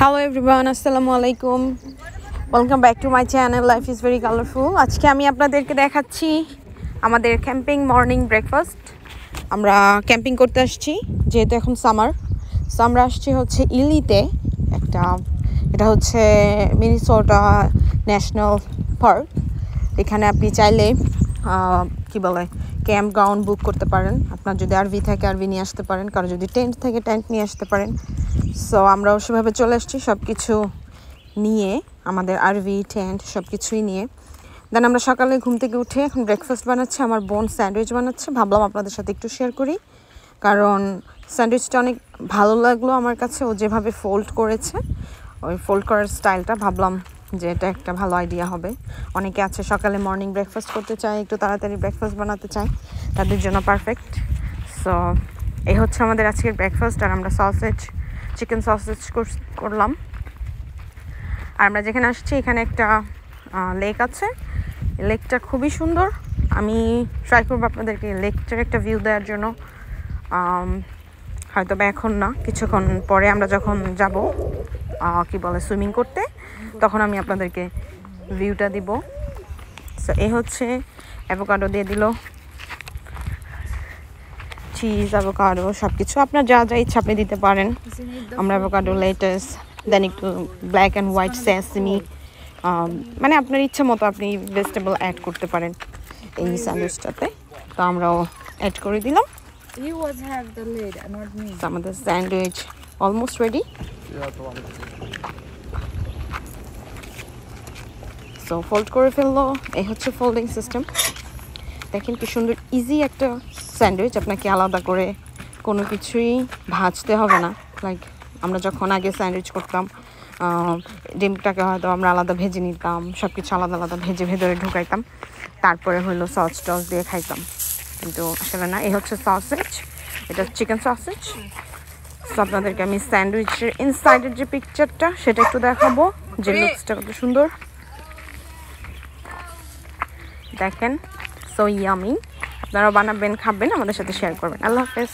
Hello everyone আসসালামু আলাইকুম welcome back to my channel life is very colourful আজকে আমি আপনাদেরকে দেখাচ্ছি আমাদের ক্যাম্পিং মর্নিং ব্রেকফাস্ট আমরা ক্যাম্পিং করতে আসছি, যেহেতু এখন সামার সো আমরা আসছি হচ্ছে ইলিতে, একটা, এটা হচ্ছে মিনিসোটা ন্যাশনাল পার্ক এখানে আপনি চাইলে কি বলে ক্যাম্প গ্রাউন্ড বুক করতে পারেন। আপনার যদি আরভি থাকে আরভি নিয়ে আসতে পারেন। কারও যদি টেন্ট থাকে টেন্ট নিয়ে আসতে পারেন। সো আমরাও সেভাবে চলে আসছি সব কিছু নিয়ে, আমাদের আরভি, টেন্ট সব কিছুই নিয়ে। দেন আমরা সকালে ঘুম থেকে উঠে এখন ব্রেকফাস্ট বানাচ্ছি, আমার বোন স্যান্ডউইচ বানাচ্ছে। ভাবলাম আপনাদের সাথে একটু শেয়ার করি, কারণ স্যান্ডউইচটা অনেক ভালো লাগল আমার কাছে, ও যেভাবে ফোল্ড করেছে, ওই ফোল্ড করার স্টাইলটা ভাবলাম যে এটা একটা ভালো আইডিয়া হবে। অনেকে আছে সকালে মর্নিং ব্রেকফাস্ট করতে চায়, একটু তাড়াতাড়ি ব্রেকফাস্ট বানাতে চায়, তাদের জন্য পারফেক্ট সো এই হচ্ছে আমাদের আজকের ব্রেকফাস্ট আর আমরা সসেজ চিকেন সসেজ করলাম। আর আমরা যেখানে আসছি, এখানে একটা লেক আছে। লেকটা খুবই সুন্দর। আমি ট্রাই করব আপনাদেরকে লেকটার একটা ভিউ দেওয়ার জন্য। হয়তো বা এখন না, কিছুক্ষণ পরে আমরা যখন যাব কি বলে সুইমিং করতে, তখন আমি আপনাদেরকে ভিউটা দিব। সো এ হচ্ছে অ্যাভোকাডো দিয়ে দিল। চিজ অ্যাভোকাডো সব কিছু আপনার যা যা ইচ্ছা আপনি দিতে পারেন। আমরা অ্যাভোকাডো লেটেস্ট দেন একটু ব্ল্যাক অ্যান্ড হোয়াইট স্যাসমি মানে আপনার ইচ্ছে মতো আপনি ভেজিটেবল অ্যাড করতে পারেন এই স্যান্ডউইচটাতে তো আমরাও অ্যাড করে দিলাম। আমাদের sandwich almost ready so fold করে ফেলল। এই হচ্ছে ফোল্ডিং সিস্টেম দেখেন কি সুন্দর ইজি একটা স্যান্ডউইচ আপনাকে আলাদা করে কোনো কিছুই ভাজতে হবে না। লাইক আমরা যখন আগে স্যান্ডউইচ করতাম ডিমটাকে হয়তো আমরা আলাদা ভেজে নিতাম সব কিছু আলাদা আলাদা ভেজে ভেতরে ঢুকাইতাম, তারপরে হলো সস টস দিয়ে খাইতাম। কিন্তু আসলে না, এই হচ্ছে সসেজ এটা চিকেন সসেজ তো আপনাদেরকে আমি স্যান্ডউইচের ইনসাইডের যে পিকচারটা সেটা একটু দেখাবো, যে লুকসটা কত সুন্দর। দেখেন সো ইয়ামি আপনারা বানাবেন খাবেন আমাদের সাথে শেয়ার করবেন। আল্লাহ হাফেজ।